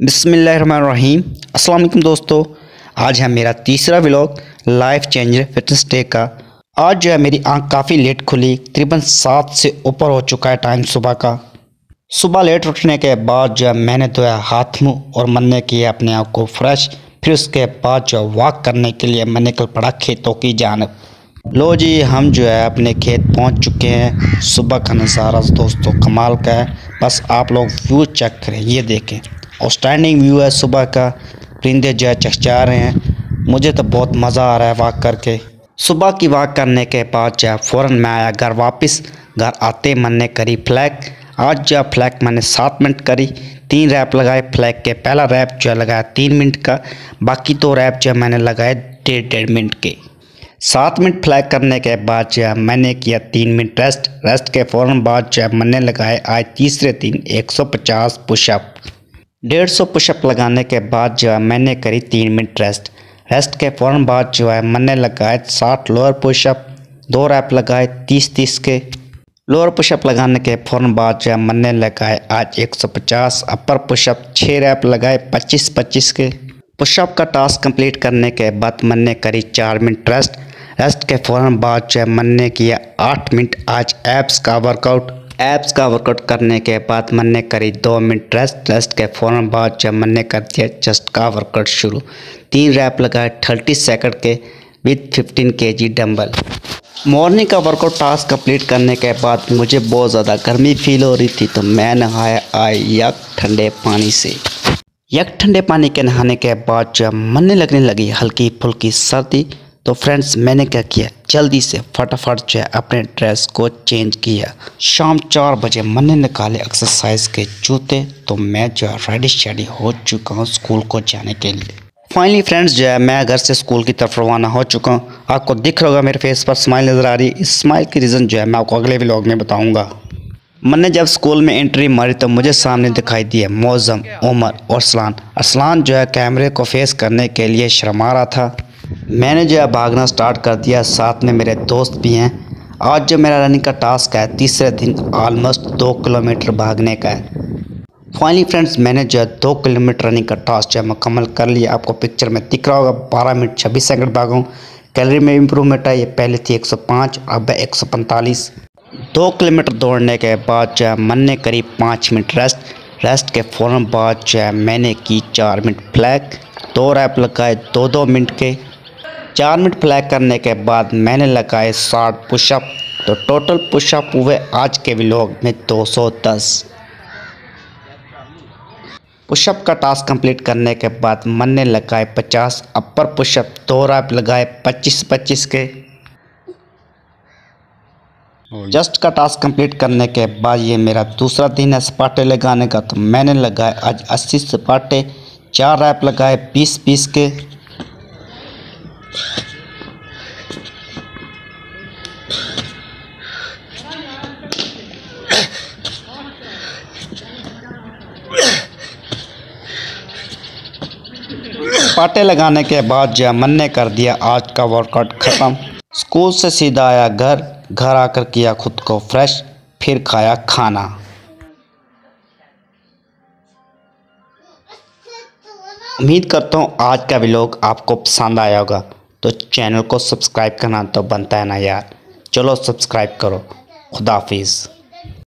बिसमीम अस्सलाम दोस्तों, आज है मेरा तीसरा vlog, life changer fitness day का। आज जो है मेरी आँख काफ़ी लेट खुली, तकरीबन सात से ऊपर हो चुका है टाइम सुबह का। सुबह लेट उठने के बाद जो है मैंने धोया हाथ मुँह और मन्ने किए अपने आप को फ्रेश, फिर उसके बाद जो वॉक करने के लिए मैं निकल पड़ा खेतों की जानब। लो जी, हम जो है अपने खेत पहुँच चुके हैं, सुबह का नज़ारा दोस्तों कमाल का है। बस आप लोग व्यू चेक करें, ये देखें। और स्टैंडिंग व्यू है सुबह का। परिंदे जो है चहचा रहे हैं। मुझे तो बहुत मज़ा आ रहा है वॉक करके। सुबह की वॉक करने के बाद जो है फ़ौर मैं आया घर वापस। घर आते मैंने करी फ्लैग आज जो फ्लैग मैंने सात मिनट करी। तीन रैप लगाए फ्लैग के। पहला रैप जो है लगाया तीन मिनट का। बाकी दो रैप जो मैंने लगाए डेढ़ डेढ़ मिनट के। सात मिनट फ्लैग करने के बाद जो है मैंने किया तीन मिनट रेस्ट रेस्ट के फ़ौर बाद जो है मैंने लगाए आज तीसरे दिन 150 पुशअप डेढ़ सौ पुशअप लगाने के बाद जो है मैंने करी तीन मिनट रेस्ट। रेस्ट के फ़ौर बाद जो है मैंने लगाए साठ लोअर पुशअप, दो रैप लगाए तीस तीस के। लोअर पुशअप लगाने के फ़ौर बाद जो है मैंने लगाए आज 150 अपर पुशअप छः रैप लगाए 25 25 के। पुशअप का टास्क कंप्लीट करने के बाद मैंने करी चार मिनट रेस्ट। रेस्ट के फ़ौर बाद जो है मैंने किया आठ मिनट आज एप्स का वर्कआउट। एप्स का वर्कआउट करने के बाद मैंने करी दो मिनट रेस्ट रेस्ट के फ़ौर बाद जब मैंने कर दिया चेस्ट का वर्कआउट शुरू। तीन रैप लगाए थर्टी सेकंड के with fifteen K G dumbbell morning का वर्कआउट टास्क कंप्लीट करने के बाद मुझे बहुत ज़्यादा गर्मी फील हो रही थी तो मैं नहाया, आए यक ठंडे पानी से। यक ठंडे पानी के नहाने के बाद जब मनने लगने लगी हल्की फुल्की सर्दी तो फ्रेंड्स मैंने क्या किया? जल्दी से फटाफट जो है अपने ड्रेस को चेंज किया। शाम चार बजे मैंने निकाले एक्सरसाइज के जूते तो मैं जो है रेडी शेडी हो चुका हूँ स्कूल को जाने के लिए। फाइनली फ्रेंड्स जो है मैं घर से स्कूल की तरफ़ रवाना हो चुका हूँ। आपको दिख रहा होगा मेरे फेस पर स्माइल नज़र आ रही है। इस स्माइल की रीज़न जो है मैं आपको अगले व्लॉग में बताऊँगा। मैंने जब स्कूल में एंट्री मारी तो मुझे सामने दिखाई दिया मौज़म उमर और असलान असलान जो है कैमरे को फेस करने के लिए शर्मा रहा था। मैंने जो है भागना स्टार्ट कर दिया, साथ में मेरे दोस्त भी हैं। आज जो मेरा रनिंग का टास्क है, तीसरे दिन ऑलमोस्ट दो किलोमीटर भागने का है। फाइनली फ्रेंड्स मैंने जो है दो किलोमीटर रनिंग का टास्क जो है मुकम्मल कर लिया। आपको पिक्चर में दिख रहा होगा, बारह मिनट छब्बीस सेकंड भागूँ। कैलरी में इम्प्रूवमेंट है ये पहले थी 105 अब है 145 दो किलोमीटर दौड़ने के बाद जो है मन ने करीब पाँच मिनट रेस्ट रेस्ट के फ़ौरन बाद जो है मैंने की चार मिनट फ्लैग दो रैप लगाए दो दो मिनट के। चार मिनट फ्लैग करने के बाद मैंने लगाए साठ पुशअप तो टोटल पुशअप हुए आज के व्लॉग में 210 पुशअप का टास्क कंप्लीट करने के बाद मैंने लगाए 50 अपर पुशअप दो रैप लगाए 25 25 के जस्ट का टास्क कंप्लीट करने के बाद ये मेरा दूसरा दिन है सपाटे लगाने का तो मैंने लगाए आज 80 सपाटे चार रैप लगाए 20 20 के। पाटे लगाने के बाद जमन ने कर दिया, आज का वर्कआउट ख़त्म। स्कूल से सीधा आया घर घर आकर किया खुद को फ्रेश फिर खाया खाना। उम्मीद करता हूँ आज का व्लॉग आपको पसंद आया होगा। तो चैनल को सब्सक्राइब करना तो बनता है ना यार। चलो सब्सक्राइब करो। खुदाफिज़